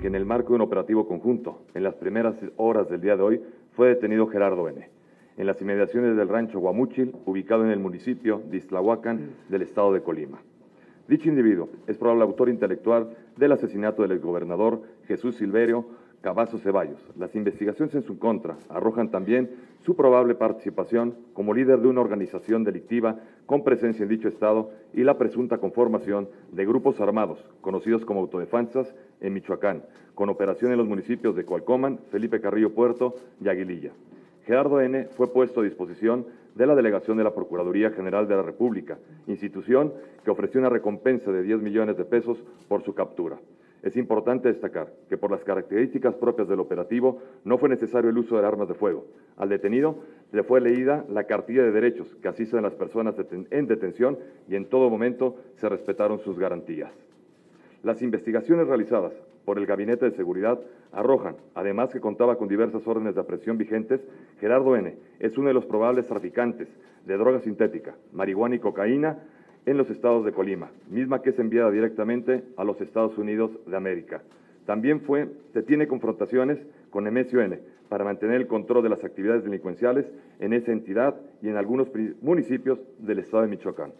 que en el marco de un operativo conjunto, en las primeras horas del día de hoy, fue detenido Gerardo N., en las inmediaciones del rancho Guamúchil, ubicado en el municipio de Islahuacan del estado de Colima. Dicho individuo es probable autor intelectual del asesinato del exgobernador Jesús Silverio Cavazo Ceballos. Las investigaciones en su contra arrojan también su probable participación como líder de una organización delictiva con presencia en dicho estado y la presunta conformación de grupos armados, conocidos como autodefensas, en Michoacán, con operación en los municipios de Coalcoman, Felipe Carrillo Puerto y Aguililla. Gerardo N. fue puesto a disposición de la delegación de la Procuraduría General de la República, institución que ofreció una recompensa de 10 millones de pesos por su captura. Es importante destacar que por las características propias del operativo no fue necesario el uso de armas de fuego. Al detenido le fue leída la cartilla de derechos que asisten a las personas en detención y en todo momento se respetaron sus garantías. Las investigaciones realizadas por el Gabinete de Seguridad arrojan, además que contaba con diversas órdenes de aprehensión vigentes, Gerardo N. es uno de los probables traficantes de droga sintética, marihuana y cocaína en los estados de Colima, misma que es enviada directamente a los Estados Unidos de América. También fue, se tiene confrontaciones con Nemesio N. para mantener el control de las actividades delincuenciales en esa entidad y en algunos municipios del estado de Michoacán.